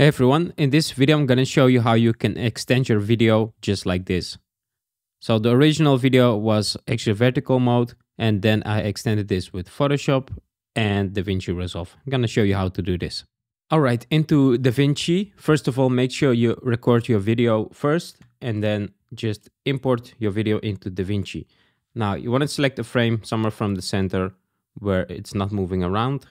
Hey everyone, in this video I'm gonna show you how you can extend your video just like this. So the original video was actually vertical mode and then I extended this with Photoshop and DaVinci Resolve. I'm gonna show you how to do this. Alright, into DaVinci, first of all make sure you record your video first and then just import your video into DaVinci. Now you want to select a frame somewhere from the center where it's not moving around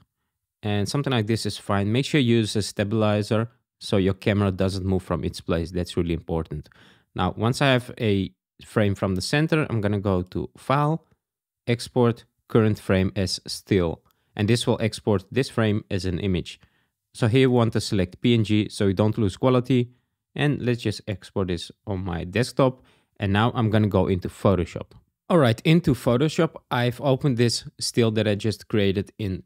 and something like this is fine. Make sure you use a stabilizer so your camera doesn't move from its place. That's really important. Now, once I have a frame from the center, I'm going to go to File, Export Current Frame as Still. And this will export this frame as an image. So here we want to select PNG so you don't lose quality. And let's just export this on my desktop. And now I'm going to go into Photoshop. All right, into Photoshop, I've opened this still that I just created in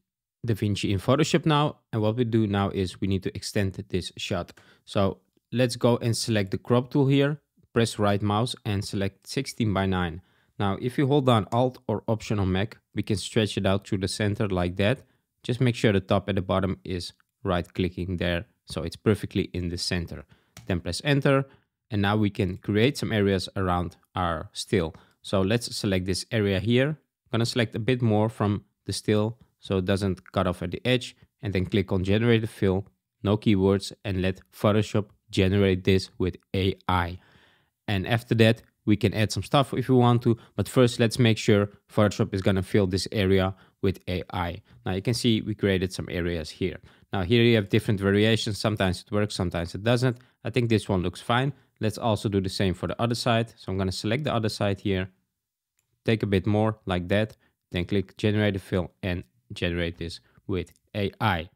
DaVinci in Photoshop now. And what we do now is we need to extend this shot. So let's go and select the crop tool here, press right mouse and select 16 by 9. Now, if you hold down Alt or Option on Mac, we can stretch it out to the center like that. Just make sure the top and the bottom is right clicking there. So it's perfectly in the center. Then press enter. And now we can create some areas around our still. So let's select this area here. I'm gonna select a bit more from the still so it doesn't cut off at the edge and then click on Generative Fill, no keywords and let Photoshop generate this with AI. And after that, we can add some stuff if we want to, but first let's make sure Photoshop is gonna fill this area with AI. Now you can see we created some areas here. Now here you have different variations. Sometimes it works, sometimes it doesn't. I think this one looks fine. Let's also do the same for the other side. So I'm gonna select the other side here, take a bit more like that, then click Generative Fill and generate this with AI.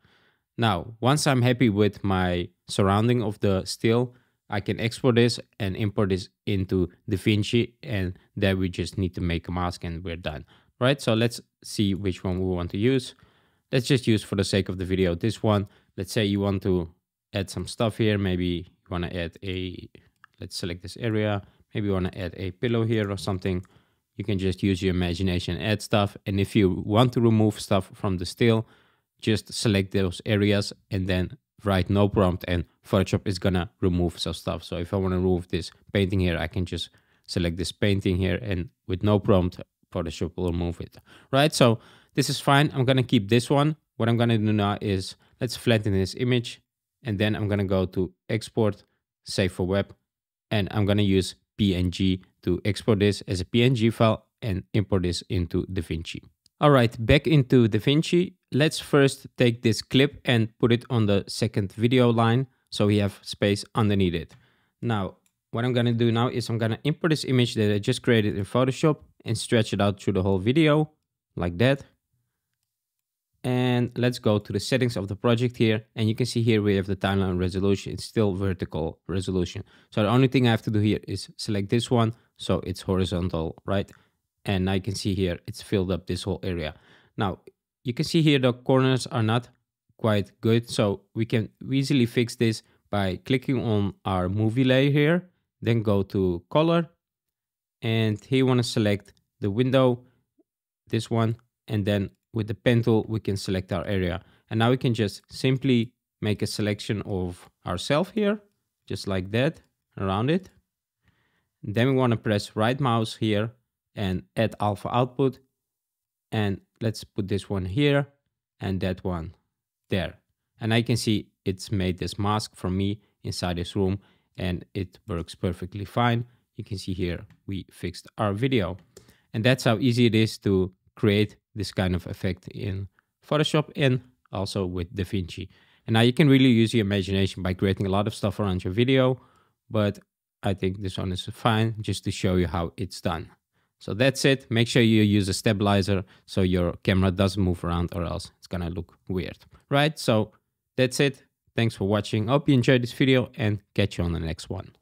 Now, once I'm happy with my surrounding of the still, I can export this and import this into DaVinci and then we just need to make a mask and we're done. Right, so let's see which one we want to use. Let's just use for the sake of the video this one. Let's say you want to add some stuff here. Maybe you want to add a, let's select this area. Maybe you want to add a pillow here or something you can just use your imagination, add stuff. And if you want to remove stuff from the still, just select those areas and then write no prompt and Photoshop is gonna remove some stuff. So if I want to remove this painting here, I can just select this painting here and with no prompt, Photoshop will remove it. Right, so this is fine. I'm gonna keep this one. What I'm gonna do now is let's flatten this image and then I'm gonna go to export, save for web, and I'm gonna use PNG to export this as a PNG file and import this into DaVinci. All right, back into DaVinci. Let's first take this clip and put it on the second video line so we have space underneath it. Now, what I'm gonna do now is I'm gonna import this image that I just created in Photoshop and stretch it out through the whole video like that. And let's go to the settings of the project here. And you can see here we have the timeline resolution. It's still vertical resolution. So the only thing I have to do here is select this one. So it's horizontal, right? And I can see here it's filled up this whole area. Now you can see here the corners are not quite good. So we can easily fix this by clicking on our movie layer here. Then go to color. And here you want to select the window, this one, and then with the pen tool, we can select our area. And now we can just simply make a selection of ourselves here, just like that, around it. then we want to press right mouse here and add alpha output. And let's put this one here and that one there. And I can see it's made this mask for me inside this room and it works perfectly fine. You can see here we fixed our video. And that's how easy it is to create this kind of effect in Photoshop and also with DaVinci. And now you can really use your imagination by creating a lot of stuff around your video, but I think this one is fine just to show you how it's done. So that's it. Make sure you use a stabilizer so your camera doesn't move around or else it's gonna look weird, right? So that's it. Thanks for watching. Hope you enjoyed this video and catch you on the next one.